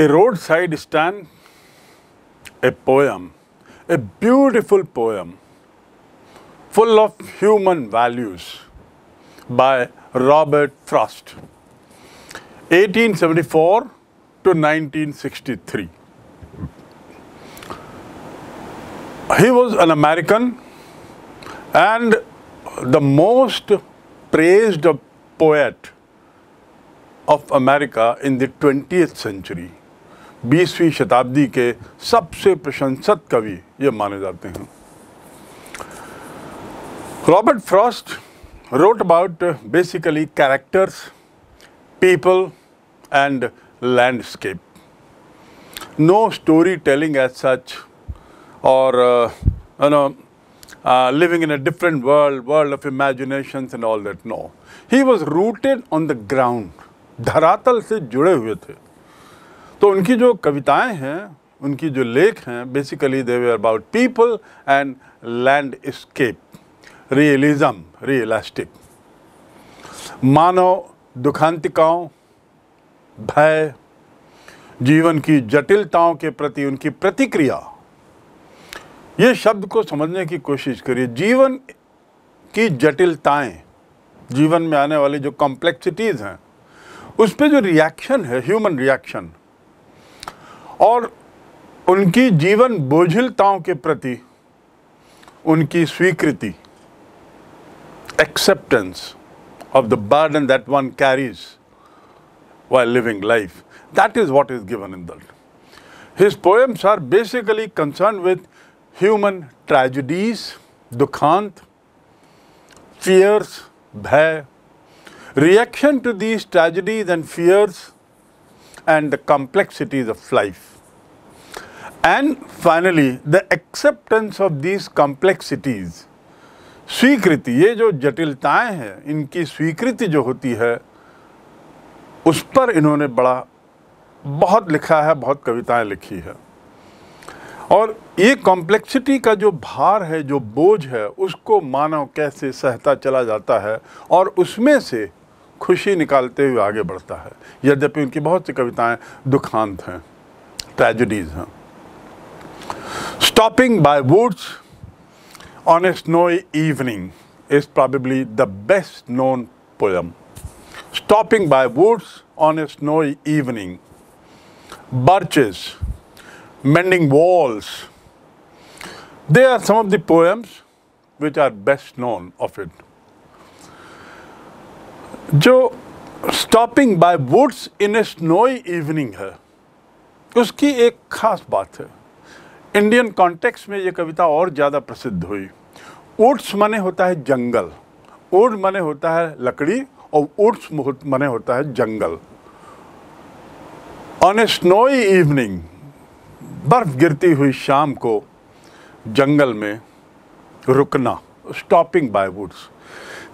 A roadside stand, a poem, a beautiful poem full of human values by Robert Frost, 1874 to 1963. He was an American and the most praised poet of America in the 20th century. बीसवीं शताब्दी के सबसे प्रशंसित कवि ये माने जाते हैं। Robert Frost wrote about basically characters people and landscape no story telling as such और you know living in a different world world of imagination and all that no he was rooted on the ground धरातल से जुड़े हुए थे। तो उनकी जो कविताएँ हैं, उनकी जो लेख हैं basically they about people and landscape realism realistic मानव दुखांतिकाओं, भय, जीवन की जटिलताओं के प्रति उनकी प्रतिक्रिया। ये शब्द को समझने की कोशिश करिए। जीवन की जटिलताएँ, जीवन में आने वाली जो कॉम्प्लेक्सिटीज़ हैं, उस पर जो रिएक्शन है ह्यूमन रिएक्शन और उनकी जीवन बोझिलताओं के प्रति, उनकी स्वीकृति acceptance of the burden that one carries by living life that is what is given in the world his poems are basically concern with human tragedies दुखांत fears भय reaction to these tragedies and fears and the complexities of life And finally, the acceptance of these complexities स्वीकृति ये जो जटिलताएँ हैं इनकी स्वीकृति जो होती है उस पर इन्होंने बड़ा बहुत लिखा है बहुत कविताएँ लिखी है और ये कॉम्प्लेक्सिटी का जो भार है जो बोझ है उसको मानव कैसे सहता चला जाता है और उसमें से खुशी निकालते हुए आगे बढ़ता है यद्यपि उनकी बहुत सी कविताएँ दुखांत हैं ट्रेजिडीज हैं Stopping by woods on a snowy evening is probably the best known poem. Stopping by woods on a snowy evening, birches, mending walls. They are some of the poems which are best known of it. जो stopping by woods in a snowy evening है उसकी एक खास बात है Indian context में ये कविता और ज़्यादा प्रसिद्ध हुई। वुड्स माने होता है जंगल। वुड माने होता है लकड़ी और वुड्स माने होता है जंगल। ऑन ए स्नोई इवनिंग बर्फ़ गिरती हुई शाम को जंगल में रुकना स्टॉपिंग बाय वुड्स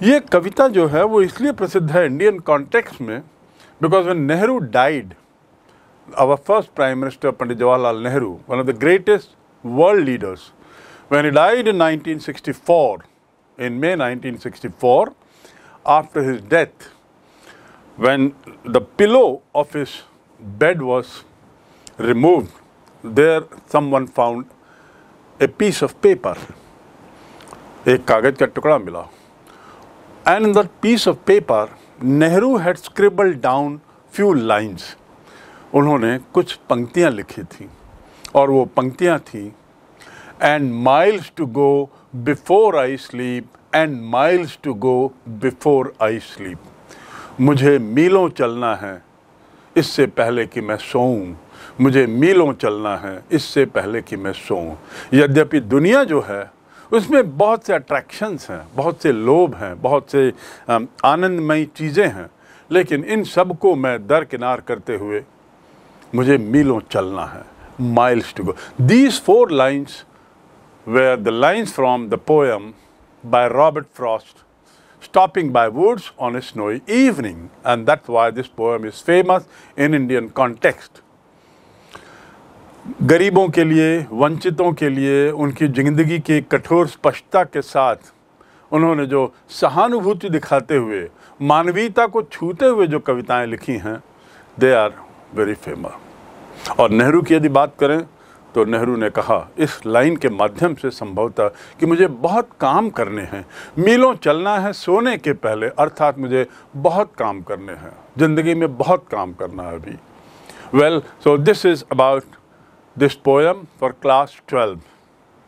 ये कविता जो है वो इसलिए प्रसिद्ध है इंडियन कॉन्टेक्स्ट में because when Nehru died our first prime minister Pandit Jawaharlal Nehru, one of the greatest world leaders, when he died in 1964, in May 1964, after his death, when the pillow of his bed was removed, there someone found a piece of paper. एक कागज का टुकड़ा मिला and in that piece of paper Nehru had scribbled down few lines उन्होंने कुछ पंक्तियाँ लिखी थी और वो पंक्तियाँ थी and miles to go before I sleep and miles to go before I sleep मुझे मीलों चलना है, इससे पहले कि मैं सोऊं। मुझे मीलों चलना है, इससे पहले कि मैं सोऊं। यद्यपि दुनिया जो है, उसमें बहुत से अट्रैक्शंस हैं, बहुत से लोभ हैं, बहुत से आनंदमयी चीज़ें हैं, लेकिन इन सबको मैं दरकिनार करते हुए मुझे मीलों चलना है miles to go these four lines were the lines from the poem by Robert Frost stopping by woods on a snowy evening, and that's why this poem is famous in Indian context. गरीबों के लिए, वंचितों के लिए, उनकी ज़िंदगी की कठोर स्पष्टता के साथ, उन्होंने जो सहानुभूति दिखाते हुए, मानवीयता को छूते हुए जो कविताएँ लिखी हैं दे आर very famous. और नेहरू की यदि बात करें तो नेहरू ने कहा, इस लाइन के माध्यम से संभवतः कि मुझे बहुत काम करने हैं। मीलों चलना है सोने के पहले, अर्थात मुझे बहुत काम करने हैं। ज़िंदगी में बहुत काम करना है अभी। Well so this is about this poem for class twelve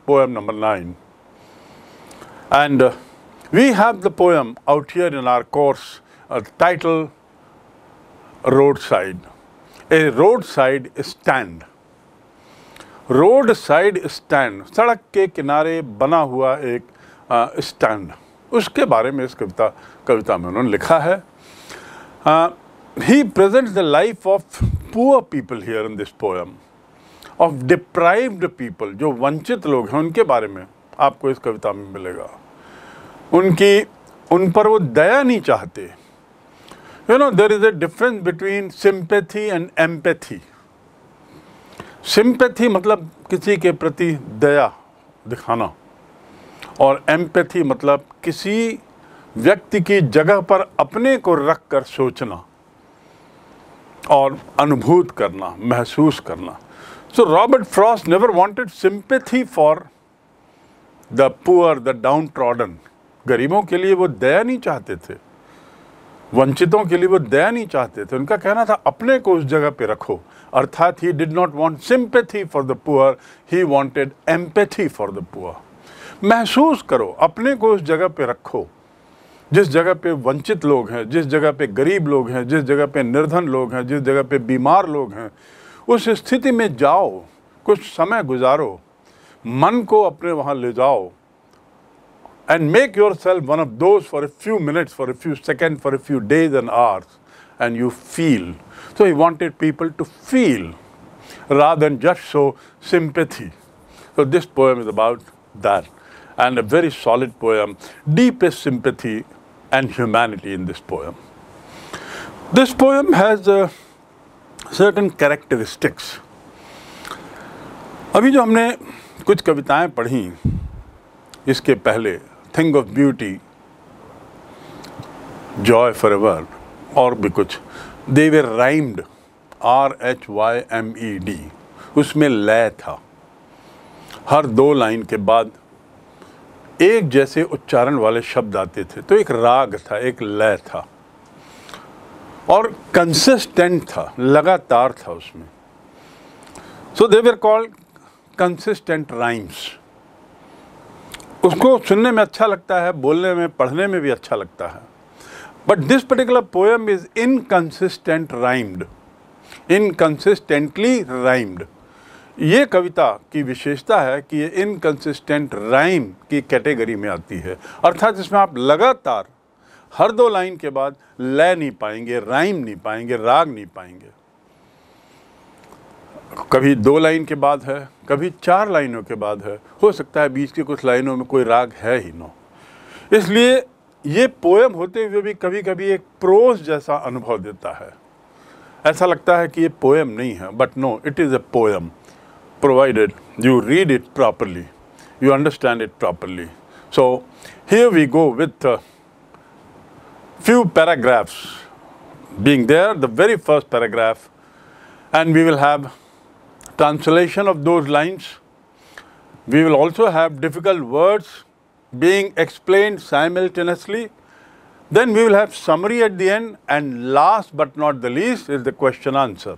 poem number nine and we have the poem out here in our course title road side a road side stand road side stand सड़क के किनारे बना हुआ एक stand उसके बारे में इस कविता कविता में उन्होंने लिखा है। He present the life of poor people here in this poem of deprived people जो वंचित लोग हैं, उनके बारे में आपको इस कविता में मिलेगा। उनकी, उन पर वो दया नहीं चाहते। You know there is a difference between sympathy and empathy. Sympathy मतलब किसी के प्रति दया दिखाना और एम्पैथी मतलब किसी व्यक्ति की जगह पर अपने को रख कर सोचना और अनुभूत करना, महसूस करना। So Robert Frost never wanted sympathy for the poor the downtrodden गरीबों के लिए वो दया नहीं चाहते थे। वंचितों के लिए वो दया नहीं चाहते थे। उनका कहना था, अपने को उस जगह पे रखो। अर्थात he did not want sympathy for the poor he wanted empathy for the poor महसूस करो, अपने को उस जगह पे रखो। जिस जगह पे वंचित लोग हैं, जिस जगह पे गरीब लोग हैं, जिस जगह पे निर्धन लोग हैं, जिस जगह पे बीमार लोग हैं, उस स्थिति में जाओ, कुछ समय गुजारो। मन को अपने वहाँ ले जाओ। and make yourself one of those for a few minutes, for a few seconds, for a few days and hours, and you feel. So he wanted people to feel rather than just show sympathy. So this poem is about that, and a very solid poem, deepest sympathy and humanity in this poem. This poem has uh, certain characteristics. अभी जो हमने कुछ कविताएं पढ़ी इसके पहले thing of beauty joy forever और भी कुछ। They were rhymed R H Y M E D उसमें लय था। हर दो लाइन के बाद एक जैसे उच्चारण वाले शब्द आते थे तो एक राग था, एक लय था। और कंसिस्टेंट था, लगातार था उसमें। So they were called consistent rhymes उसको सुनने में अच्छा लगता है, बोलने में, पढ़ने में भी अच्छा लगता है। But this particular poem is inconsistent rhymed inconsistently rhymed ये कविता की विशेषता है कि ये इनकन्सिस्टेंट राइम की कैटेगरी में आती है। अर्थात इसमें आप लगातार हर दो लाइन के बाद लय नहीं पाएँगे राइम नहीं पाएँगे, राग नहीं पाएँगे। कभी दो लाइन के बाद है कभी चार लाइनों के बाद है। हो सकता है बीच के कुछ लाइनों में कोई राग है ही नो। इसलिए ये पोएम होते हुए भी कभी कभी एक प्रोज जैसा अनुभव देता है। ऐसा लगता है कि ये पोएम नहीं है but no it is a poem provided you read it properly you understand it properly so here we go with few paragraphs being there, the very first paragraph, and we will have translation of those lines. We will also have difficult words being explained simultaneously. Then we will have summary at the end and last but not the least is the question answer.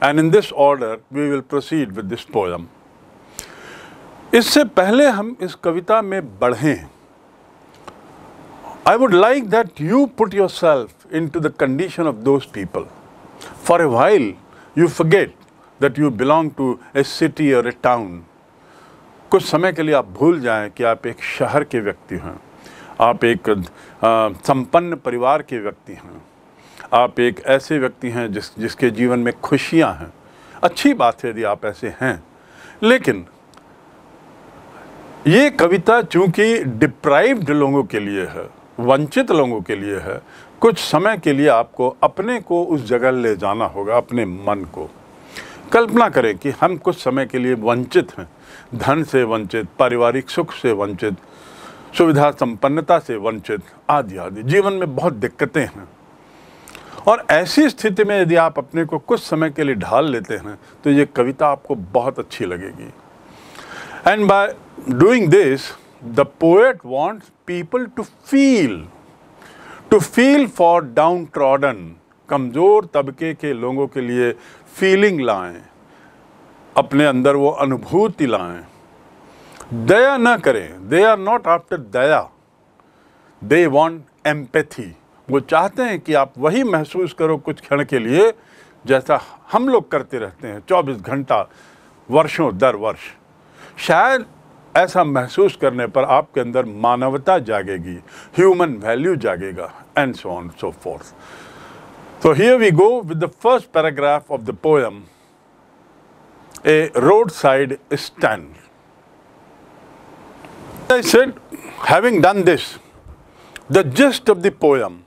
And in this order we will proceed with this poem. इससे पहले हम इस कविता में बढ़ें I would like that you put yourself into the condition of those people. For a while, you forget that you belong to a city or a town. कुछ समय के लिए आप भूल जाएँ कि आप एक शहर के व्यक्ति हैं। आप एक संपन्न परिवार के व्यक्ति हैं। आप एक ऐसे व्यक्ति हैं जिस, जिसके जीवन में खुशियाँ हैं। अच्छी बात है यदि आप ऐसे हैं। लेकिन ये कविता चूँकि डिप्राइव्ड लोगों के लिए है, वंचित लोगों के लिए है, कुछ समय के लिए आपको अपने को उस जगह ले जाना होगा, अपने मन को। कल्पना करें कि हम कुछ समय के लिए वंचित हैं। धन से वंचित, पारिवारिक सुख से वंचित, सुविधा संपन्नता से वंचित, आदि आदि। जीवन में बहुत दिक्कतें हैं। और ऐसी स्थिति में यदि आप अपने को कुछ समय के लिए ढाल लेते हैं तो ये कविता आपको बहुत अच्छी लगेगी। And by doing this the poet wants people to feel to feel for downtrodden कमज़ोर तबके के लोगों के लिए फीलिंग लाएँ, अपने अंदर वो अनुभूति लाएँ। दया न करें। दे आर नॉट आफ्टर दया। दे वॉन्ट एम्पैथी वो चाहते हैं कि आप वही महसूस करो कुछ क्षण के लिए, जैसा हम लोग करते रहते हैं 24 घंटा, वर्षों, दर वर्ष। शायद ऐसा महसूस करने पर आपके अंदर मानवता जागेगी human value जागेगा and so on so forth So here we go with the first paragraph of the poem, a roadside stand. I said, having done this, the gist of the poem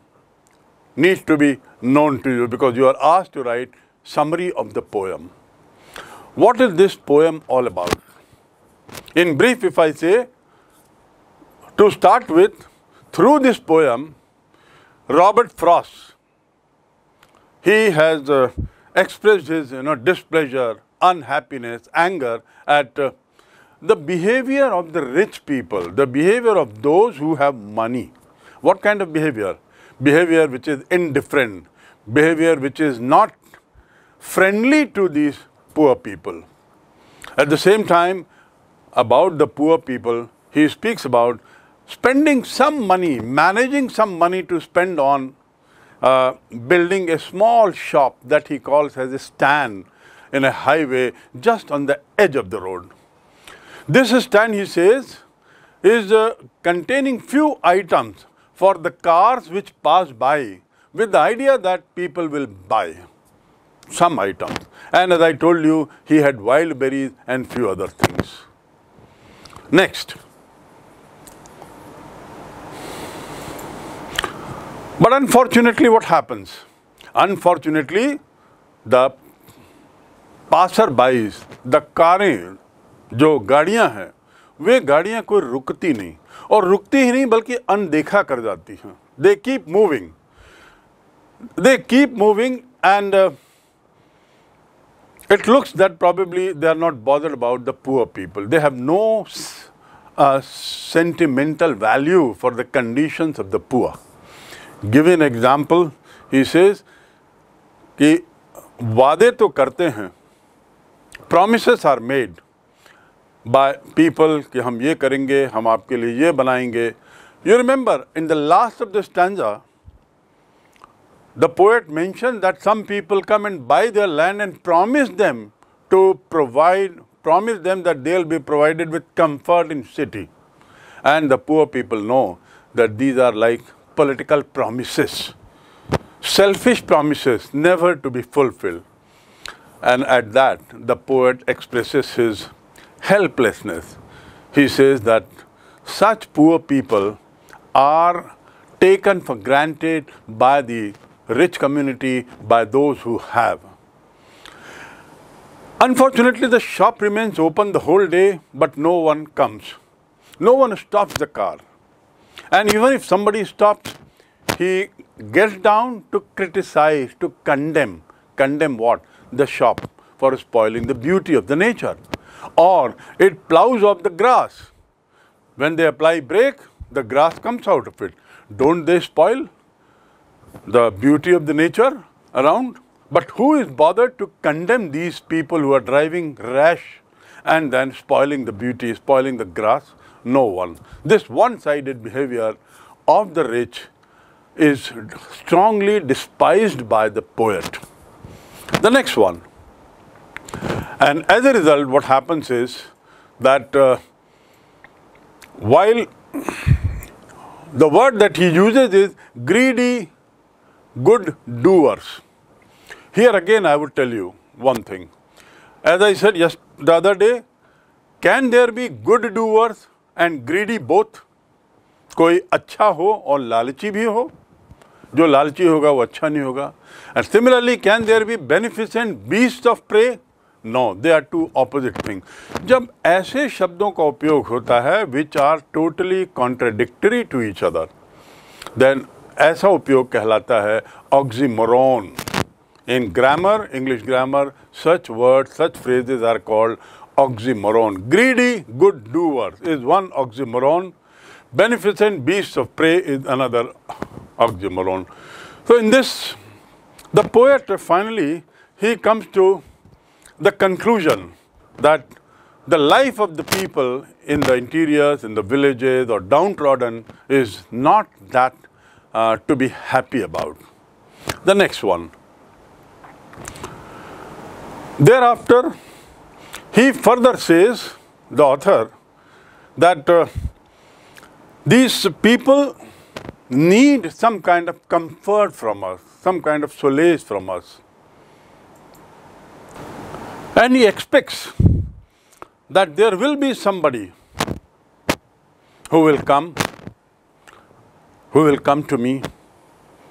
needs to be known to you because you are asked to write summary of the poem. What is this poem all about? In brief, if I say, to start with, through this poem, Robert Frost, he has uh, expressed his you know, displeasure, unhappiness, anger at uh, the behavior of the rich people, the behavior of those who have money. What kind of behavior? behavior which is indifferent, behavior which is not friendly to these poor people. At the same time, about the poor people, he speaks about spending some money, managing some money to spend on uh, building a small shop that he calls as a stand in a highway just on the edge of the road. This stand, he says, is uh, containing few items for the cars which pass by with the idea that people will buy some items. And as I told you, he had wild berries and few other things. Next. But unfortunately, what happens? Unfortunately, the passer-bys, the कारें जो गाड़ियाँ हैं वे गाड़ियाँ कोई रुकती नहीं और रुकती ही नहीं बल्कि अनदेखा कर जाती हैं they keep moving they keep moving and it looks that probably they are not bothered about the poor people. They have no uh, sentimental value for the conditions of the poor. Give an example he says कि वादे तो करते हैं। Promise are made by people कि हम ये करेंगे, हम आपके लिए ये बनाएँगे। You remember in the last of the stanza the poet mention that some people come and buy their land and promise them to provide promise them that they be provided with comfort in city and the poor people know that these are like political promises selfish promises never to be fulfilled and at that the poet expresses his helplessness. He says that such poor people are taken for granted by the rich community, by those who have. Unfortunately, the shop remains open the whole day, but no one comes. No one stops the car. And even if somebody stops, he gets down to criticize, to condemn. Condemn what? The shop for spoiling the beauty of the nature or it plows up the grass. When they apply brake, the grass comes out of it. Don't they spoil the beauty of the nature around? But who is bothered to condemn these people who are driving rash and then spoiling the beauty, spoiling the grass? No one. This one-sided behavior of the rich is strongly despised by the poet. The next one. And as a result, what happens is that uh, while the word that he uses is greedy good doers. Here again I would tell you one thing. As I said yes, the other day, can there be good doers and greedy both कोई अच्छा हो और लालची भी हो। जो लालची होगा, वो अच्छा नहीं होगा। And similarly can there be beneficent beast of prey no they are two opposite thing जब ऐसे शब्दों का उपयोग होता है which are totally contradictory to each other then ऐसा उपयोग कहलाता है oxymoron in grammar English grammar such word such phrases are called oxymoron. Greedy good doers is one oxymoron. Beneficent beasts of prey is another oxymoron. So in this, the poet finally he comes to the conclusion that the life of the people in the interiors, in the villages or downtrodden is not that uh, to be happy about. The next one. Thereafter, he further says, the author, that uh, these people need some kind of comfort from us, some kind of solace from us. And he expects that there will be somebody who will come, who will come to me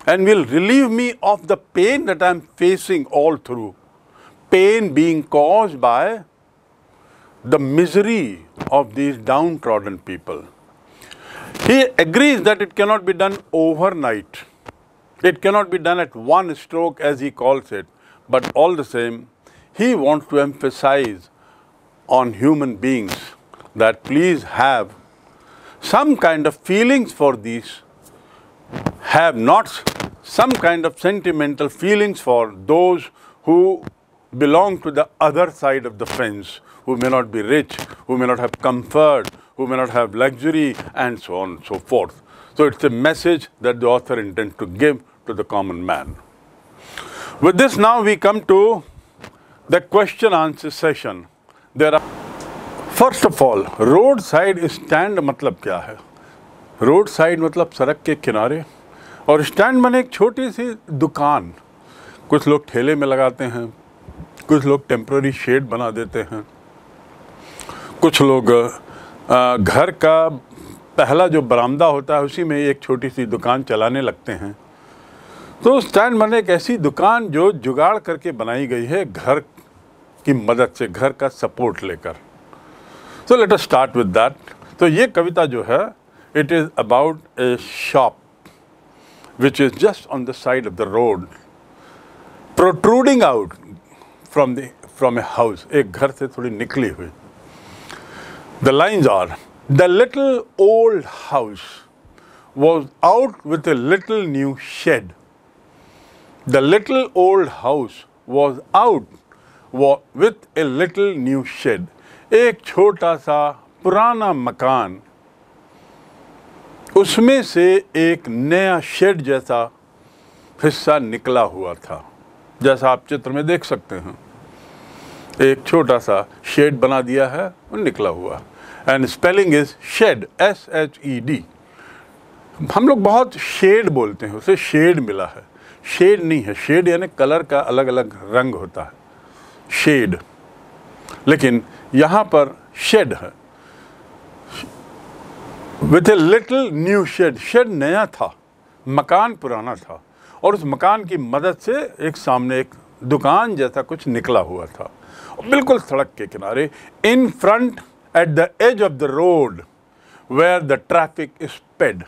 and will relieve me of the pain that I am facing all through. Pain being caused by the misery of these downtrodden people. He agrees that it cannot be done overnight. It cannot be done at one stroke as he calls it, but all the same, he wants to emphasize on human beings that please have some kind of feelings for these, have not some kind of sentimental feelings for those who belong to the other side of the fence, who may not be rich, who may not have comfort, who may not have luxury, and so on and so forth. So it's a message that the author intends to give to the common man. With this, now we come to the question answer session. There are, first of all, road side stand मतलब क्या है road side मतलब सड़क के किनारे और stand मैंने एक छोटी सी दुकान कुछ लोग ठेले में लगाते हैं कुछ लोग टेम्प्ररी शेड बना देते हैं कुछ लोग घर का पहला जो बरामदा होता है, उसी में एक छोटी सी दुकान चलाने लगते हैं। तो स्टैंड मैंने एक ऐसी दुकान जो जुगाड़ करके बनाई गई है, घर की मदद से, घर का सपोर्ट लेकर। So let us start with that तो ये कविता जो है it is about a shop which is just on the side of the road protruding out from the from a house एक घर से थोड़ी निकली हुई। The lines are the little old house was out with a little new shed the little old house was out with a little new shed एक छोटा सा पुराना मकान उसमें से एक नया शेड जैसा हिस्सा निकला हुआ था जैसा आप चित्र में देख सकते हैं एक छोटा सा शेड बना दिया है और निकला हुआ and spelling is shed S H E D हम लोग बहुत शेड बोलते हैं, उसे शेड मिला है। शेड नहीं है शेड यानी कलर का अलग अलग रंग होता है। शेड लेकिन यहाँ पर शेड है। With a little new shed shed नया था, मकान पुराना था। और उस मकान की मदद से एक सामने एक दुकान जैसा कुछ निकला हुआ था। बिल्कुल सड़क के किनारे in front at the edge of the road where the traffic sped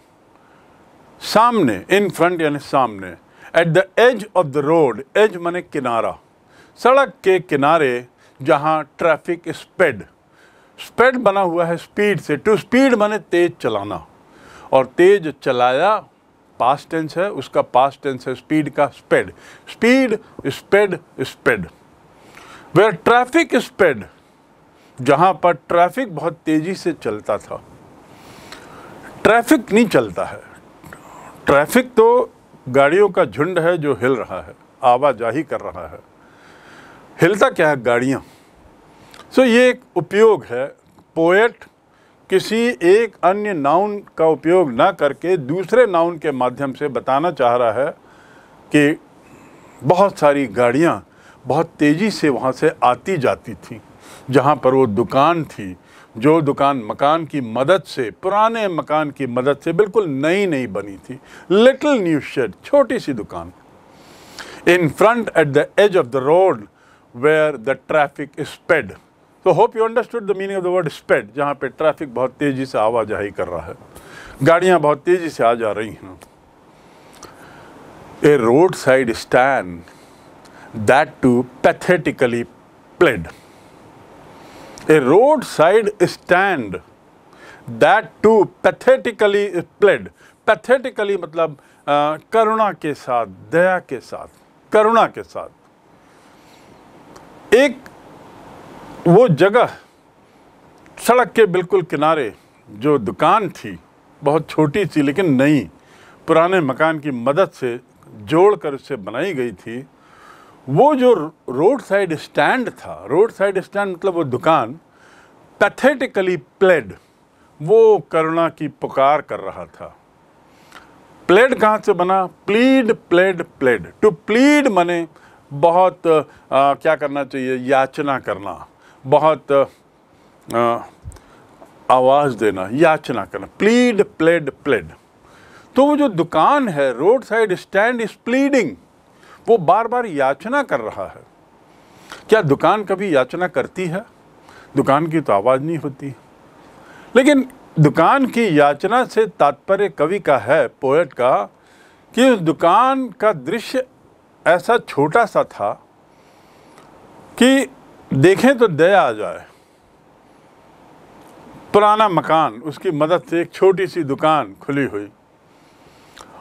सामने इन फ्रंट यानी सामने at the edge of the road edge माने किनारा, सड़क के किनारे जहाँ ट्रैफ़िक स्पेड स्पेड बना हुआ है स्पीड से टू स्पीड माने तेज चलाना। और तेज चलाया पास्ट टेंस है, उसका पास्ट टेंस है स्पीड का sped speed sped sped where traffic sped जहाँ पर ट्रैफ़िक बहुत तेज़ी से चलता था। ट्रैफ़िक नहीं चलता है। ट्रैफ़िक तो गाड़ियों का झुंड है जो हिल रहा है, आवाजाही कर रहा है। हिलता क्या है? गाड़ियाँ। सो ये एक उपयोग है। पोएट किसी एक अन्य नाउन का उपयोग ना करके दूसरे नाउन के माध्यम से बताना चाह रहा है कि बहुत सारी गाड़ियाँ बहुत तेज़ी से वहाँ से आती जाती थी। जहाँ पर वो दुकान थी, जो दुकान मकान की मदद से, पुराने मकान की मदद से बिल्कुल नई नई बनी थी। लिटिल न्यू शेड छोटी सी दुकान। In front at the edge of the road where the traffic sped तो hope you understood the meaning of the word sped जहाँ पे ट्रैफ़िक बहुत तेज़ी से आवाजाही कर रहा है। गाड़ियाँ बहुत तेज़ी से आ जा रही हैं। A roadside stand that too pathetically pled. A roadside stand that too pathetically pled. Pathetically मतलब करुणा के साथ, दया के साथ, करुणा के साथ एक वो जगह, सड़क के बिल्कुल किनारे जो दुकान थी, बहुत छोटी सी लेकिन नई, पुराने मकान की मदद से जोड़कर उससे बनाई गई थी वो जो रोड साइड स्टैंड था रोड साइड स्टैंड मतलब वो दुकान पैथेटिकली प्लेड वो करुणा की पुकार कर रहा था। प्लेड कहाँ से बना? Plead pled pled to plead मने बहुत आ, क्या करना चाहिए? याचना करना। बहुत आ, आवाज़ देना। याचना करना। प्लीड प्लेड प्लेड तो वो जो दुकान है road side stand is pleading वो बार बार याचना कर रहा है। क्या दुकान कभी याचना करती है? दुकान की तो आवाज़ नहीं होती। लेकिन दुकान की याचना से तात्पर्य कवि का है पोएट का, कि उस दुकान का दृश्य ऐसा छोटा सा था कि देखें तो दया आ जाए। पुराना मकान, उसकी मदद से एक छोटी सी दुकान खुली हुई।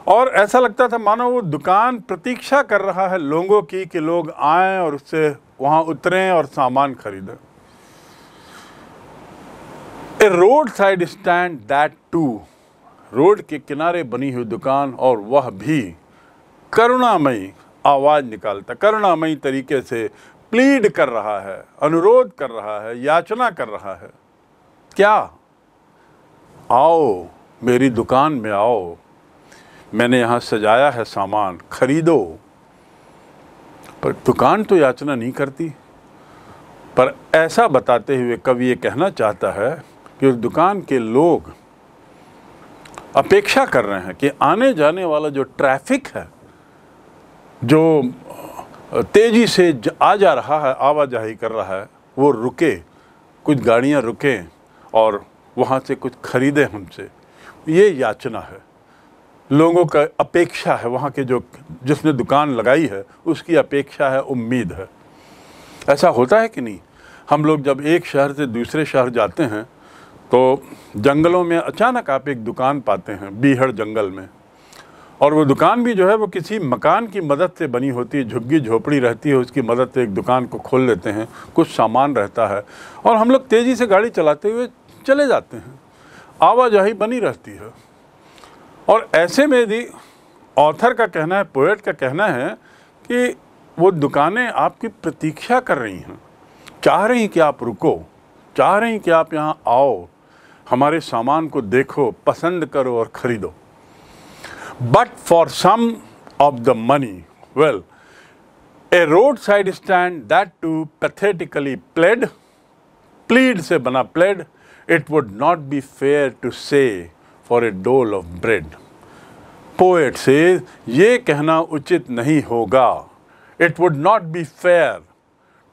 और ऐसा लगता था, मानो वो दुकान प्रतीक्षा कर रहा है लोगों की कि लोग आए और उससे वहाँ उतरें और सामान खरीदें। A road side stand that too road के किनारे बनी हुई दुकान और वह भी करुणामयी आवाज़ निकालता, करुणामयी तरीके से प्लीड कर रहा है, अनुरोध कर रहा है, याचना कर रहा है। क्या? आओ, मेरी दुकान में आओ। मैंने यहाँ सजाया है सामान, खरीदो। पर दुकान तो याचना नहीं करती। पर ऐसा बताते हुए कवि ये कहना चाहता है कि उस दुकान के लोग अपेक्षा कर रहे हैं कि आने जाने वाला जो ट्रैफ़िक है, जो तेज़ी से आ जा रहा है, आवाजाही कर रहा है, वो रुके, कुछ गाड़ियाँ रुकें और वहाँ से कुछ खरीदे हमसे। ये याचना है। लोगों का अपेक्षा है, वहाँ के जो जिसने दुकान लगाई है, उसकी अपेक्षा है, उम्मीद है। ऐसा होता है कि नहीं? हम लोग जब एक शहर से दूसरे शहर जाते हैं तो जंगलों में अचानक आप एक दुकान पाते हैं, बीहड़ जंगल में। और वो दुकान भी जो है, वो किसी मकान की मदद से बनी होती है, झुग्गी झोपड़ी रहती है, उसकी मदद से एक दुकान को खोल लेते हैं, कुछ सामान रहता है। और हम लोग तेज़ी से गाड़ी चलाते हुए चले जाते हैं। आवाजाही बनी रहती है। और ऐसे में यदि ऑथर का कहना है पोएट का कहना है कि वो दुकानें आपकी प्रतीक्षा कर रही हैं। चाह रही हैं कि आप रुको, चाह रही हैं कि आप यहाँ आओ, हमारे सामान को देखो, पसंद करो और ख़रीदो। But for some of the money well a road side stand that too pathetically pled plead से बना pled it would not be fair to say for a dole of bread poet से ये कहना उचित नहीं होगा। It would not be fair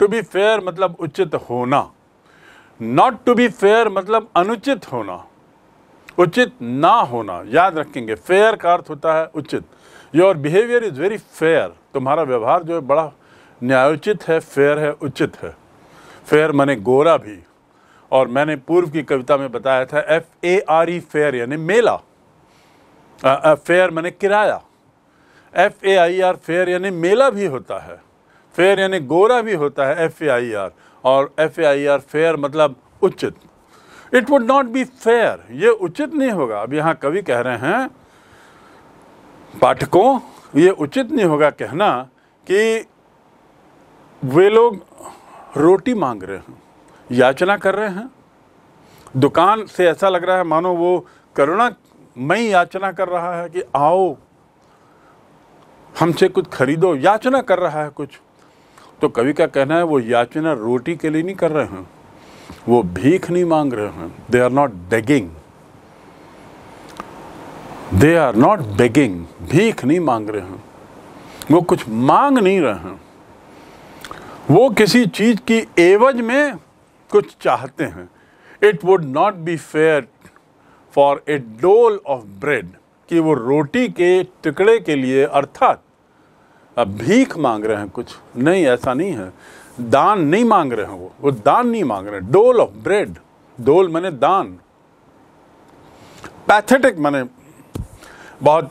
to be fair मतलब उचित होना। नॉट टू बी फेयर मतलब अनुचित होना। उचित ना होना। याद रखेंगे फेयर का अर्थ होता है उचित। Your behaviour is very fair तुम्हारा व्यवहार जो है बड़ा न्यायोचित है फेयर है, उचित है। फेयर मैंने गोरा भी। और मैंने पूर्व की कविता में बताया था F A R E fare यानी मेला। फेयर मैंने किराया। F A I R fair यानी मेला भी होता है। फेयर यानी गोरा भी होता है एफ़ ए आई आर और F A I R fair मतलब उचित। It would not be fair ये उचित नहीं होगा। अब यहाँ कवि कह रहे हैं, पाठकों, ये उचित नहीं होगा कहना कि वे लोग रोटी मांग रहे हैं। याचना कर रहे हैं। दुकान से ऐसा लग रहा है, मानो वो करुणा मई याचना कर रहा है कि आओ, हमसे कुछ खरीदो। याचना कर रहा है कुछ। तो कवि का कहना है, वो याचना रोटी के लिए नहीं कर रहे हैं। वो भीख नहीं मांग रहे हैं। They are not begging they are not begging भीख नहीं मांग रहे हैं। वो कुछ मांग नहीं रहे हैं। वो किसी चीज़ की एवज में कुछ चाहते हैं। It would not be fair for a dole of bread कि वो रोटी के टुकड़े के लिए, अर्थात भीख मांग रहे हैं कुछ। नहीं, ऐसा नहीं है। दान नहीं मांग रहे हैं वो। वो दान नहीं मांग रहे हैं। डोल ऑफ़ ब्रेड डोल मैंने दान। पैथेटिक मैंने बहुत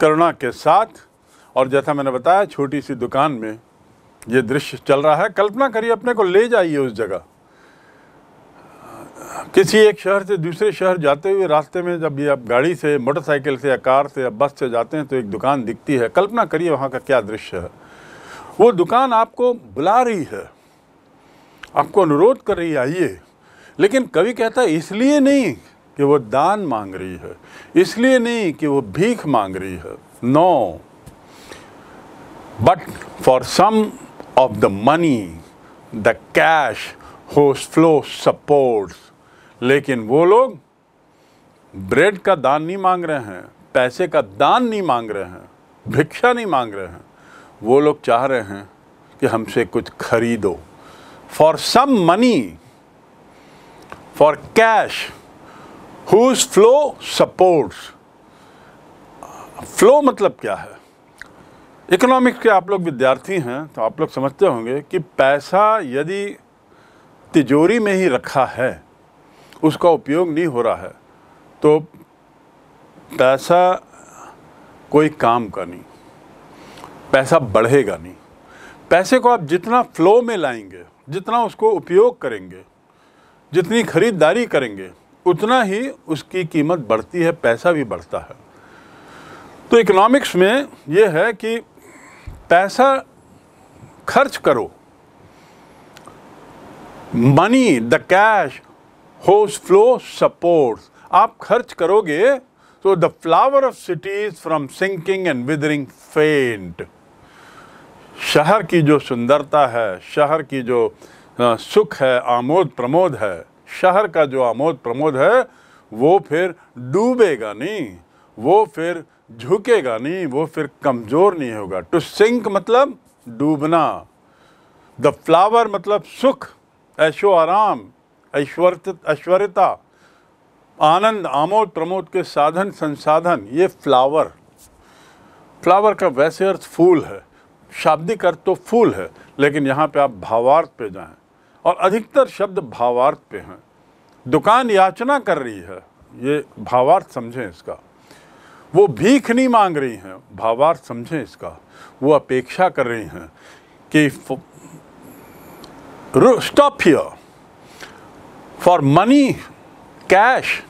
करुणा के साथ। और जैसा मैंने बताया, छोटी सी दुकान में ये दृश्य चल रहा है। कल्पना करिए, अपने को ले जाइए उस जगह। किसी एक शहर से दूसरे शहर जाते हुए रास्ते में जब ये आप गाड़ी से, मोटरसाइकिल से या कार से या बस से जाते हैं तो एक दुकान दिखती है। कल्पना करिए वहाँ का क्या दृश्य है। वो दुकान आपको बुला रही है। आपको अनुरोध कर रही है, आइए। लेकिन कवि कहता है, इसलिए नहीं कि वो दान मांग रही है। इसलिए नहीं कि वो भीख मांग रही है। No but for some of the money the cash whose flow supports लेकिन वो लोग ब्रेड का दान नहीं मांग रहे हैं, पैसे का दान नहीं मांग रहे हैं, भिक्षा नहीं मांग रहे हैं। वो लोग चाह रहे हैं कि हमसे कुछ खरीदो। For some money for cash whose flow supports flow मतलब क्या है? इकोनॉमिक्स के आप लोग विद्यार्थी हैं तो आप लोग समझते होंगे कि पैसा यदि तिजोरी में ही रखा है उसका उपयोग नहीं हो रहा है। तो पैसा कोई काम का नहीं। पैसा बढ़ेगा नहीं। पैसे को आप जितना फ्लो में लाएँगे, जितना उसको उपयोग करेंगे, जितनी खरीदारी करेंगे, उतना ही उसकी कीमत बढ़ती है, पैसा भी बढ़ता है। तो इकोनॉमिक्स में ये है कि पैसा खर्च करो। Money the cash whose flow support आप खर्च करोगे तो the flower of cities from sinking and withering faint शहर की जो सुंदरता है, शहर की जो सुख है, आमोद प्रमोद है, शहर का जो आमोद प्रमोद है, वो फिर डूबेगा नहीं, वो फिर झुकेगा नहीं, वो फिर कमज़ोर नहीं होगा। टू सिंक मतलब डूबना। द फ्लावर मतलब सुख, ऐशो आराम। ऐश्वर्य ऐश्वर्यता, आनंद, आमोद, प्रमोद के साधन, संसाधन, ये फ्लावर। फ्लावर का वैसे अर्थ फूल है। शाब्दिक अर्थ तो फूल है, लेकिन यहाँ पे आप भावार्थ पे जाएँ। और अधिकतर शब्द भावार्थ पे हैं। दुकान याचना कर रही है। ये भावार्थ समझें इसका। वो भीख नहीं मांग रही हैं। भावार्थ समझें इसका। वो अपेक्षा कर रही हैं कि stop here for money cash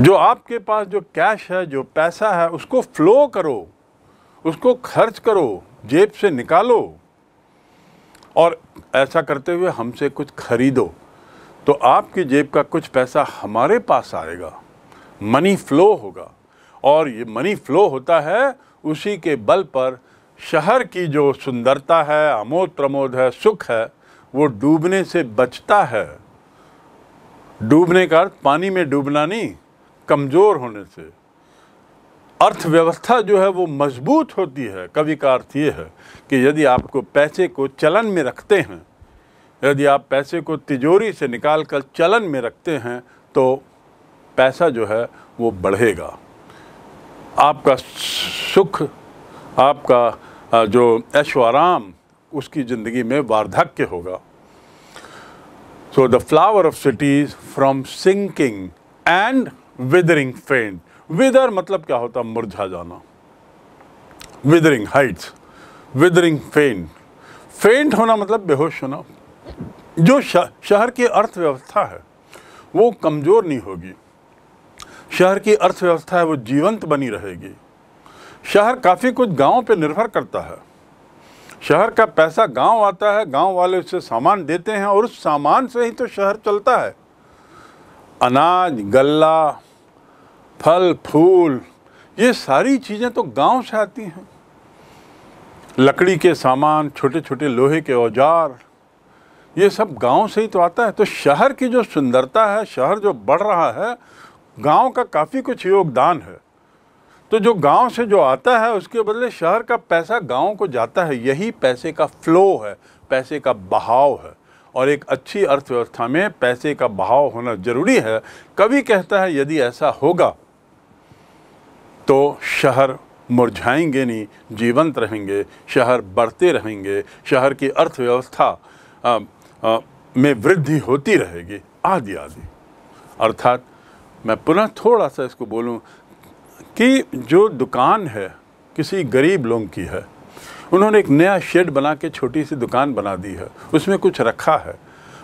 जो आपके पास जो कैश है, जो पैसा है, उसको फ्लो करो, उसको खर्च करो, जेब से निकालो और ऐसा करते हुए हमसे कुछ खरीदो तो आपकी जेब का कुछ पैसा हमारे पास आएगा। मनी फ्लो होगा और ये मनी फ्लो होता है उसी के बल पर। शहर की जो सुंदरता है आमोद प्रमोद है, सुख है वो डूबने से बचता है। डूबने का अर्थ पानी में डूबना नहीं, कमज़ोर होने से। अर्थव्यवस्था जो है वो मज़बूत होती है। कवि का अर्थ ये है कि यदि आपको पैसे को चलन में रखते हैं, यदि आप पैसे को तिजोरी से निकाल कर चलन में रखते हैं तो पैसा जो है वो बढ़ेगा। आपका सुख, आपका जो ऐशो आराम उसकी ज़िंदगी में वार्धक्य होगा। So the flower of cities from sinking and withering faint wither मतलब क्या होता? मुरझा जाना। विदरिंग हाइट्स विदरिंग फेंट फेंट होना मतलब बेहोश होना। जो शहर की अर्थव्यवस्था है, वो कमज़ोर नहीं होगी। शहर की अर्थव्यवस्था है, वो जीवंत बनी रहेगी। शहर काफ़ी कुछ गाँव पे निर्भर करता है। शहर का पैसा गाँव आता है, गाँव वाले उससे सामान देते हैं और उस सामान से ही तो शहर चलता है। अनाज, गल्ला, फल, फूल, ये सारी चीज़ें तो गाँव से आती हैं। लकड़ी के सामान छोटे छोटे लोहे के औज़ार, ये सब गाँव से ही तो आता है। तो शहर की जो सुंदरता है, शहर जो बढ़ रहा है, गाँव का काफ़ी कुछ योगदान है। तो जो गाँव से जो आता है, उसके बदले शहर का पैसा गाँव को जाता है। यही पैसे का फ्लो है, पैसे का बहाव है। और एक अच्छी अर्थव्यवस्था में पैसे का बहाव होना ज़रूरी है। कभी कहता है, यदि ऐसा होगा तो शहर मुरझाएँगे नहीं, जीवंत रहेंगे, शहर बढ़ते रहेंगे, शहर की अर्थव्यवस्था में वृद्धि होती रहेगी, आदि आदि। अर्थात मैं पुनः थोड़ा सा इसको बोलूँ कि जो दुकान है, किसी गरीब लोग की है, उन्होंने एक नया शेड बना के छोटी सी दुकान बना दी है, उसमें कुछ रखा है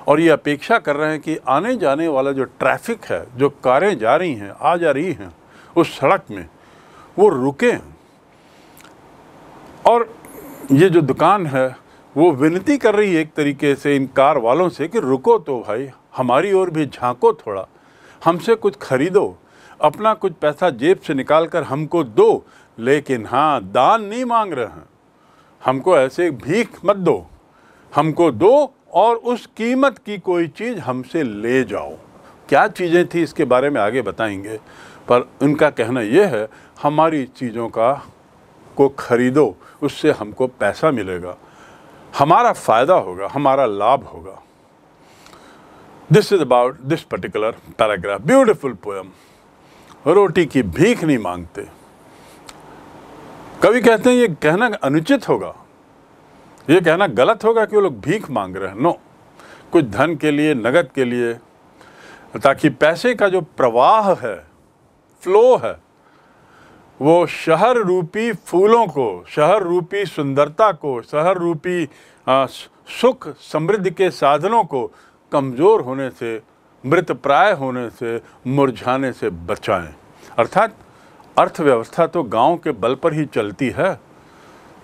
और ये अपेक्षा कर रहे हैं कि आने जाने वाला जो ट्रैफ़िक है, जो कारें जा रही हैं, आ जा रही हैं, उस सड़क में वो रुके। और ये जो दुकान है, वो विनती कर रही है एक तरीके से इन कार वालों से कि रुको तो भाई, हमारी ओर भी झांको थोड़ा, हमसे कुछ खरीदो। अपना कुछ पैसा जेब से निकाल कर हमको दो, लेकिन हाँ दान नहीं मांग रहे हैं। हमको ऐसे भीख मत दो। हमको दो और उस कीमत की कोई चीज़ हमसे ले जाओ। क्या चीज़ें थी इसके बारे में आगे बताएँगे, पर उनका कहना यह है, हमारी चीज़ों का, को खरीदो, उससे हमको पैसा मिलेगा। हमारा फ़ायदा होगा, हमारा लाभ होगा। This is about this particular paragraph beautiful poem रोटी की भीख नहीं मांगते। कवि कहते हैं, ये कहना अनुचित होगा। ये कहना गलत होगा कि वो लोग भीख मांग रहे हैं। नो कुछ धन के लिए, नगद के लिए, ताकि पैसे का जो प्रवाह है फ्लो है, वो शहर रूपी फूलों को, शहर रूपी सुंदरता को, शहर रूपी सुख समृद्धि के साधनों को कमज़ोर होने से मृत प्राय होने से, मुरझाने से बचाएँ। अर्थात अर्थव्यवस्था तो गाँव के बल पर ही चलती है।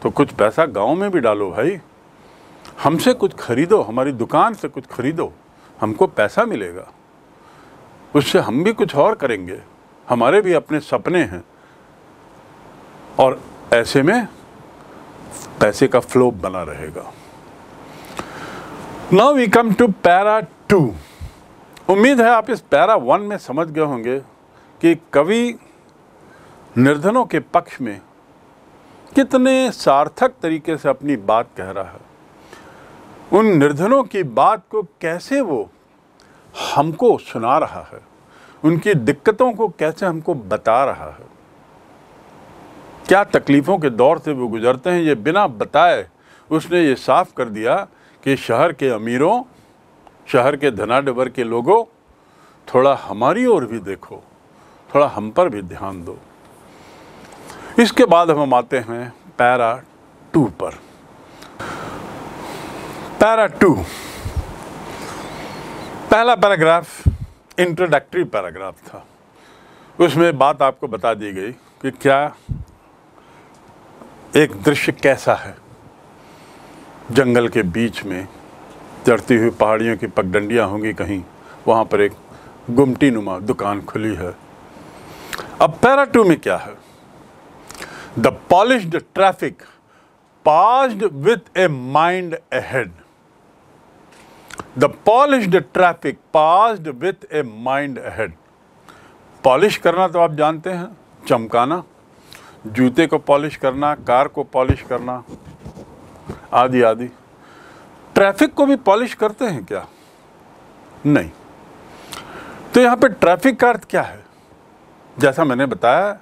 तो कुछ पैसा गाँव में भी डालो भाई। हमसे कुछ खरीदो, हमारी दुकान से कुछ खरीदो, हमको पैसा मिलेगा। उससे हम भी कुछ और करेंगे। हमारे भी अपने सपने हैं। और ऐसे में पैसे का फ्लो बना रहेगा। Now we come to para two उम्मीद है आप इस पैरा वन में समझ गए होंगे कि कवि निर्धनों के पक्ष में कितने सार्थक तरीके से अपनी बात कह रहा है। उन निर्धनों की बात को कैसे वो हमको सुना रहा है, उनकी दिक्कतों को कैसे हमको बता रहा है। क्या तकलीफ़ों के दौर से वो गुजरते हैं, ये बिना बताए उसने ये साफ़ कर दिया कि शहर के अमीरों शहर के धनाडबर के लोगों, थोड़ा हमारी ओर भी देखो, थोड़ा हम पर भी ध्यान दो। इसके बाद हम आते हैं पैरा टू पर। Para two. पहला पैराग्राफ इंट्रोडक्टरी पैराग्राफ था। उसमें बात आपको बता दी गई कि क्या एक दृश्य कैसा है जंगल के बीच में। चढ़ती हुई पहाड़ियों की पगडंडियाँ होंगी कहीं, वहाँ पर एक गुमटी नुमा दुकान खुली है। अब पैरा टू में क्या है? The polished traffic passed with a mind ahead the polished traffic passed with a mind ahead polish करना तो आप जानते हैं, चमकाना। जूते को पॉलिश करना, कार को पॉलिश करना। आदि आदि। ट्रैफ़िक को भी पॉलिश करते हैं क्या? नहीं। तो यहाँ पे ट्रैफ़िक का अर्थ क्या है? जैसा मैंने बताया,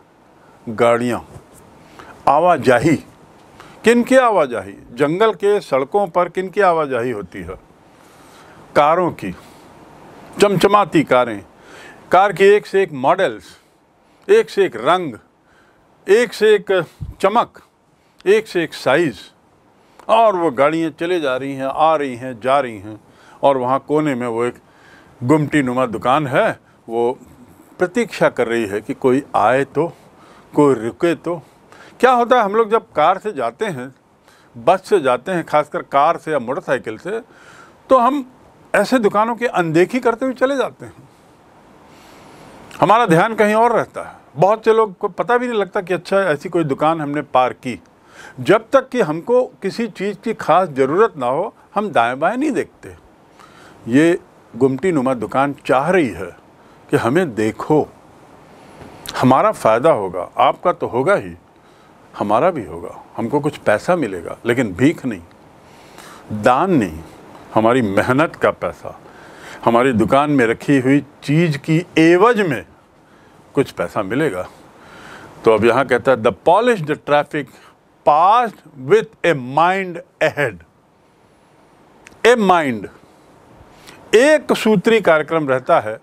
गाड़ियाँ, आवाजाही। किन की आवाजाही? जंगल के सड़कों पर किन की आवाजाही होती है? कारों की। चमचमाती कारें। कार की एक से एक मॉडल्स, एक से एक रंग, एक से एक चमक, एक से एक साइज़। और वो गाड़ियाँ चले जा रही हैं, आ रही हैं, जा रही हैं। और वहाँ कोने में वो एक गुमटी नुमा दुकान है, वो प्रतीक्षा कर रही है कि कोई आए तो कोई रुके तो। क्या होता है, हम लोग जब कार से जाते हैं, बस से जाते हैं, खासकर कार से या मोटरसाइकिल से तो हम ऐसे दुकानों की अनदेखी करते हुए चले जाते हैं। हमारा ध्यान कहीं और रहता है। बहुत से लोग को पता भी नहीं लगता कि अच्छा ऐसी कोई दुकान हमने पार की। जब तक कि हमको किसी चीज़ की खास ज़रूरत ना हो, हम दाएँ बाएँ नहीं देखते। ये गुमटी नुमा दुकान चाह रही है कि हमें देखो। हमारा फ़ायदा होगा, आपका तो होगा ही, हमारा भी होगा, हमको कुछ पैसा मिलेगा, लेकिन भीख नहीं। दान नहीं, हमारी मेहनत का पैसा, हमारी दुकान में रखी हुई चीज़ की एवज में कुछ पैसा मिलेगा। तो अब यहाँ कहता है the polish the traffic pass with a mind ahead a mind एक सूत्री कार्यक्रम रहता है,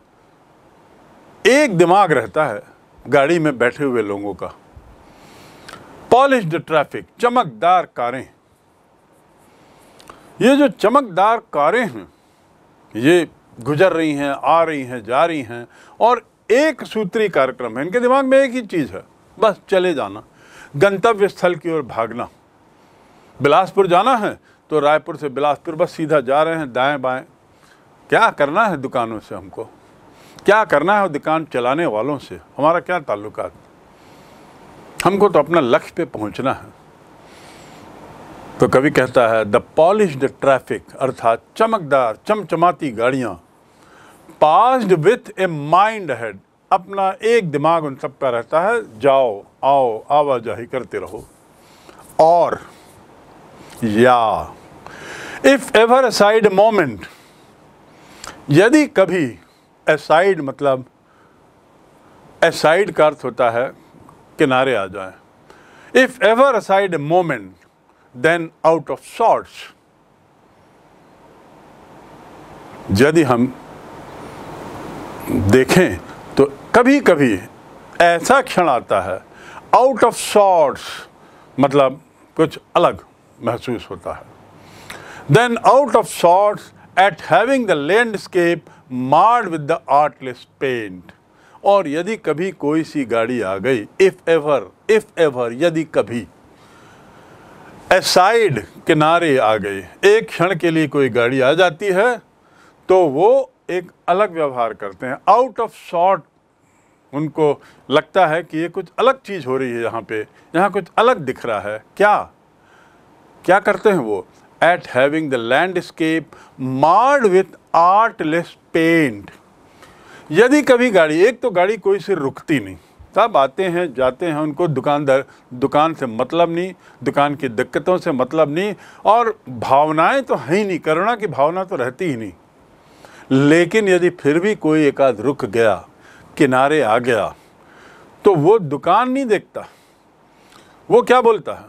एक दिमाग रहता है गाड़ी में बैठे हुए लोगों का। पॉलिश ट्रैफ़िक चमकदार कारें। ये जो चमकदार कारें हैं, ये गुजर रही हैं, आ रही हैं, जा रही हैं, और एक सूत्री कार्यक्रम है, इनके दिमाग में एक ही चीज़ है, बस चले जाना। गंतव्य स्थल की ओर भागना। बिलासपुर जाना है तो रायपुर से बिलासपुर बस सीधा जा रहे हैं, दाएँ बाएँ। क्या करना है दुकानों से हमको? क्या करना है दुकान चलाने वालों से? हमारा क्या ताल्लुकात? हमको तो अपना लक्ष्य पे पहुँचना है। तो कभी कहता है, द पॉलिश द ट्रैफ़िक अर्थात चमकदार, चमचमाती गाड़ियाँ, passed with a mind head, अपना एक दिमाग उन सब का रहता है, जाओ। आओ, आवाजाही करते रहो। और, या इफ़ एवर असाइड मोमेंट यदि कभी असाइड मतलब असाइड का अर्थ होता है, किनारे आ जाए। If ever aside moment then out of sorts यदि हम देखें तो कभी कभी ऐसा क्षण आता है आउट ऑफ़ शॉर्ट्स मतलब कुछ अलग महसूस होता है। Then out of sorts at having the landscape marred with the artless paint और यदि कभी कोई सी गाड़ी आ गई इफ़ एवर इफ़ एवर यदि कभी साइड किनारे आ गए एक क्षण के लिए कोई गाड़ी आ जाती है तो वो एक अलग व्यवहार करते हैं। आउट ऑफ़ शॉर्ट उनको लगता है कि ये कुछ अलग चीज़ हो रही है यहाँ पे। यहाँ कुछ अलग दिख रहा है। क्या? क्या करते हैं वो? At having the landscape marred with artless paint यदि कभी गाड़ी, एक तो गाड़ी कोई से रुकती नहीं। तब आते हैं, जाते हैं उनको दुकानदार, दुकान से मतलब नहीं, दुकान की दिक्कतों से मतलब नहीं, और भावनाएँ तो है ही नहीं। करुणा की भावना तो रहती ही नहीं। लेकिन यदि फिर भी कोई एक आध रुक गया किनारे आ गया तो वो दुकान नहीं देखता। वो क्या बोलता है?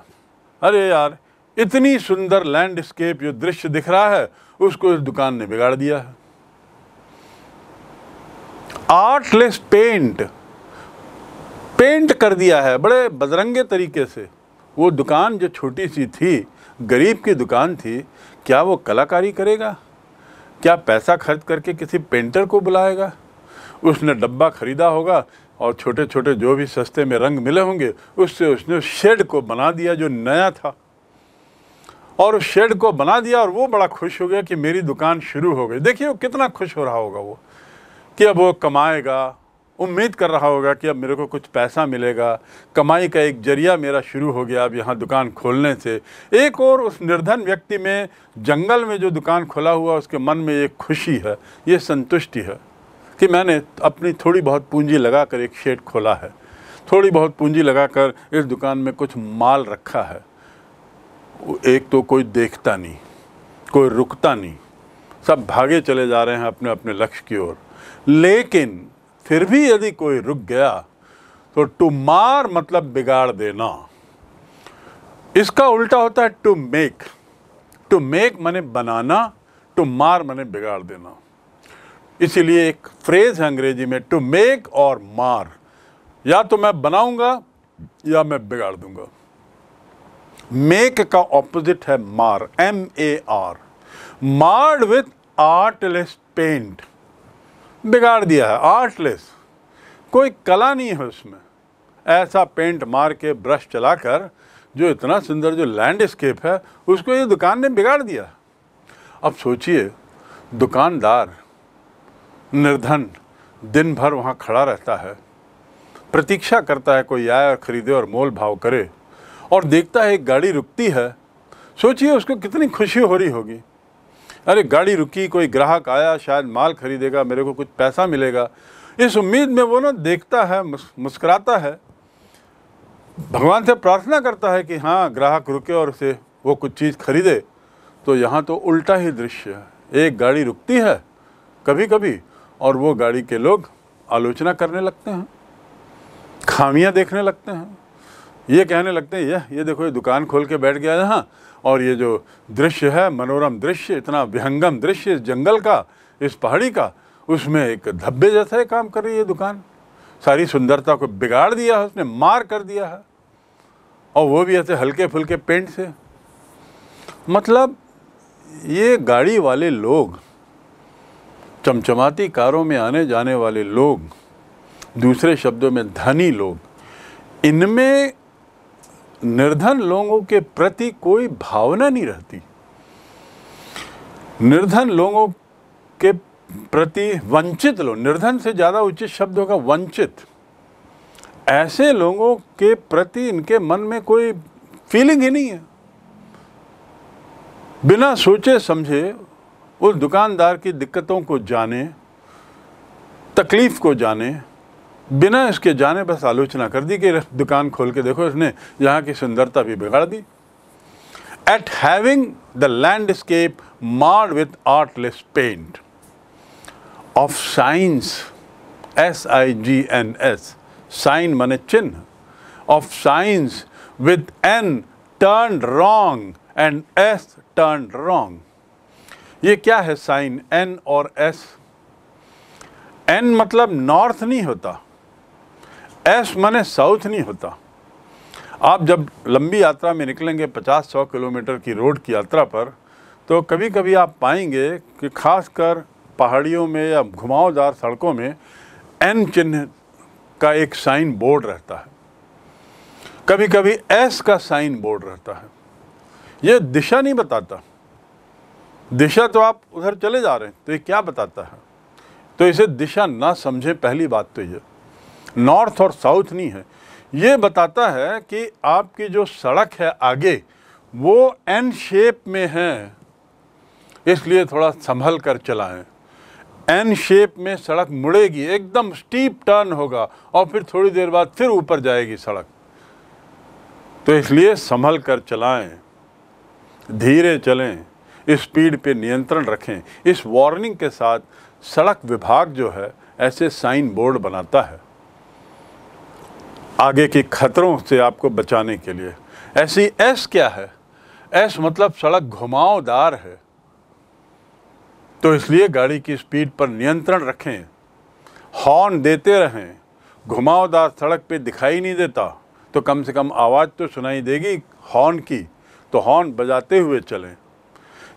अरे यार, इतनी सुंदर लैंडस्केप जो दृश्य दिख रहा है, उसको इस दुकान ने बिगाड़ दिया है। आर्टलेस पेंट पेंट कर दिया है, बड़े बदरंगे तरीके से। वो दुकान जो छोटी सी थी, गरीब की दुकान थी, क्या वो कलाकारी करेगा? क्या पैसा खर्च करके किसी पेंटर को बुलाएगा? उसने डब्बा खरीदा होगा और छोटे छोटे जो भी सस्ते में रंग मिले होंगे, उससे उसने शेड को बना दिया जो नया था। और उस शेड को बना दिया और वो बड़ा खुश हो गया कि मेरी दुकान शुरू हो गई। देखिए वो कितना खुश हो रहा होगा वो, कि अब वो कमाएगा, उम्मीद कर रहा होगा कि अब मेरे को कुछ पैसा मिलेगा। कमाई का एक ज़रिया मेरा शुरू हो गया अब यहाँ दुकान खोलने से। एक और उस निर्धन व्यक्ति में जंगल में जो दुकान खोला हुआ, उसके मन में एक खुशी है, ये संतुष्टि है। कि मैंने अपनी थोड़ी बहुत पूंजी लगाकर एक शेड खोला है। थोड़ी बहुत पूंजी लगाकर इस दुकान में कुछ माल रखा है। एक तो कोई देखता नहीं, कोई रुकता नहीं। सब भागे चले जा रहे हैं अपने अपने लक्ष्य की ओर। लेकिन फिर भी यदि कोई रुक गया तो टू मार मतलब बिगाड़ देना। इसका उल्टा होता है टू मेक टू मेक मैंने बनाना टू मार मैंने बिगाड़ देना। इसीलिए एक फ्रेज है अंग्रेज़ी में टू मेक और मार. या तो मैं बनाऊँगा, या मैं बिगाड़ दूँगा। मेक का ऑपोजिट है mar M A R marred with artless paint बिगाड़ दिया है आर्टलेस कोई कला नहीं है उसमें। ऐसा पेंट मार के ब्रश चलाकर, जो इतना सुंदर जो लैंडस्केप है, उसको ये दुकान ने बिगाड़ दिया। अब सोचिए, दुकानदार निर्धन दिन भर वहाँ खड़ा रहता है। प्रतीक्षा करता है कोई आए और ख़रीदे और मोल भाव करे। और देखता है एक गाड़ी रुकती है। सोचिए उसको कितनी खुशी हो रही होगी। अरे गाड़ी रुकी, कोई ग्राहक आया, शायद माल खरीदेगा, मेरे को कुछ पैसा मिलेगा। इस उम्मीद में वो ना देखता है मुस्कुराता है। भगवान से प्रार्थना करता है कि हाँ ग्राहक रुके और उसे वो कुछ चीज़ खरीदे। तो यहाँ तो उल्टा ही दृश्य है। एक गाड़ी रुकती है कभी कभी और वो गाड़ी के लोग आलोचना करने लगते हैं, खामियाँ देखने लगते हैं। ये कहने लगते हैं, यह, ये देखो, ये दुकान खोल के बैठ गया यहाँ और ये जो दृश्य है, मनोरम दृश्य, इतना विहंगम दृश्य, इस जंगल का, इस पहाड़ी का, उसमें एक धब्बे जैसा ही काम कर रही है दुकान। सारी सुंदरता को बिगाड़ दिया है, उसने मार कर दिया है। और वो भी ऐसे हल्के फुल्के पेंट से। मतलब ये गाड़ी वाले लोग चमचमाती कारों में आने जाने वाले लोग, दूसरे शब्दों में धनी लोग, इनमें निर्धन लोगों के प्रति कोई भावना नहीं रहती। निर्धन लोगों के प्रति वंचित लोग, निर्धन से ज़्यादा उचित शब्द होगा वंचित, ऐसे लोगों के प्रति इनके मन में कोई फीलिंग ही नहीं है। बिना सोचे समझे उस दुकानदार की दिक्कतों को जाने, तकलीफ़ को जाने, बिना इसके जाने बस आलोचना कर दी कि दुकान खोल के देखो, इसने यहाँ की सुंदरता भी बिगाड़ दी। At having the landscape marred with artless paint of signs S I G N S sign मने चिन्ह of signs with N turn wrong and S turn wrong ये क्या है साइन? एन और एस एन मतलब नॉर्थ नहीं होता। S माने साउथ नहीं होता। आप जब लंबी यात्रा में निकलेंगे 50-100 किलोमीटर की रोड की यात्रा पर तो कभी कभी आप पाएँगे कि खासकर पहाड़ियों में या घुमावदार सड़कों में एन चिन्ह का एक साइन बोर्ड रहता है। कभी कभी एस का साइन बोर्ड रहता है। ये दिशा नहीं बताता। दिशा तो आप उधर चले जा रहे हैं तो ये क्या बताता है? तो इसे दिशा ना समझे पहली बात तो ये। नॉर्थ और साउथ नहीं है। ये बताता है कि आपकी जो सड़क है आगे, वो एन शेप में है। इसलिए थोड़ा संभल कर चलाएँ। एन शेप में सड़क मुड़ेगी, एकदम स्टीप टर्न होगा, और फिर थोड़ी देर बाद फिर ऊपर जाएगी सड़क। तो इसलिए संभल कर चलाएँ, धीरे चलें। स्पीड पे नियंत्रण रखें। इस वार्निंग के साथ सड़क विभाग जो है, ऐसे साइन बोर्ड बनाता है। आगे के खतरों से आपको बचाने के लिए। ऐसी एस क्या है? एस मतलब सड़क घुमावदार है। तो इसलिए गाड़ी की स्पीड पर नियंत्रण रखें। हॉर्न देते रहें। घुमावदार सड़क पे दिखाई नहीं देता। तो कम से कम आवाज़ तो सुनाई देगी हॉर्न की। तो हॉर्न बजाते हुए चलें।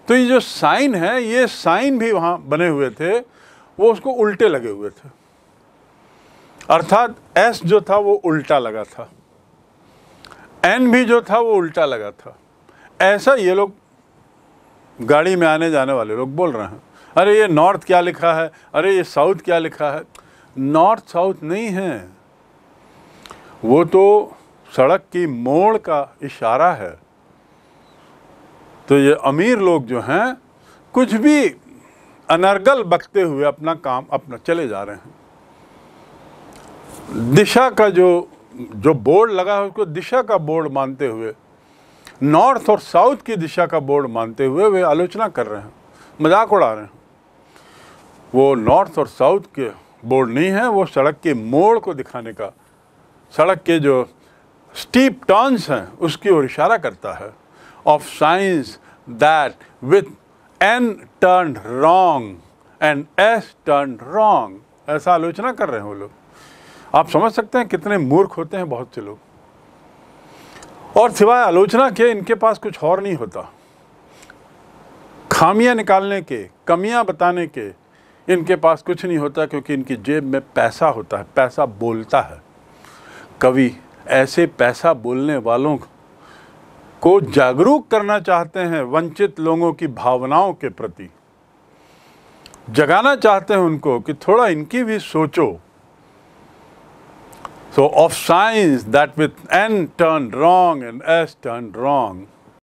तो ये जो साइन है, ये साइन भी वहाँ बने हुए थे, वो उसको उल्टे लगे हुए थे। अर्थात एस जो था, वो उल्टा लगा था। एन भी जो था, वो उल्टा लगा था। ऐसा ये लोग गाड़ी में आने जाने वाले लोग बोल रहे हैं। अरे ये नॉर्थ क्या लिखा है? अरे ये साउथ क्या लिखा है? नॉर्थ साउथ नहीं है। वो तो सड़क की मोड़ का इशारा है। तो ये अमीर लोग जो हैं, कुछ भी अनर्गल बकते हुए अपना काम, अपना चले जा रहे हैं। दिशा का जो जो बोर्ड लगा है, उसको दिशा का बोर्ड मानते हुए, नॉर्थ और साउथ की दिशा का बोर्ड मानते हुए वे आलोचना कर रहे हैं, मज़ाक उड़ा रहे हैं। वो नॉर्थ और साउथ के बोर्ड नहीं है, वो सड़क के मोड़ को दिखाने का, सड़क के जो स्टीप टर्न्स हैं, उसकी ओर इशारा करता है। Of signs that with N turn wrong and S turn wrong ऐसा आलोचना कर रहे हैं वो लोग। आप समझ सकते हैं कितने मूर्ख होते हैं बहुत से लोग। और सिवाय आलोचना के इनके पास कुछ और नहीं होता। खामियाँ निकालने के, कमियाँ बताने के इनके पास कुछ नहीं होता क्योंकि इनकी जेब में पैसा होता है, पैसा बोलता है। कवि ऐसे पैसा बोलने वालों को जागरूक करना चाहते हैं वंचित लोगों की भावनाओं के प्रति। जगाना चाहते हैं उनको कि थोड़ा इनकी भी सोचो। So of signs that with N turned wrong and S turned wrong,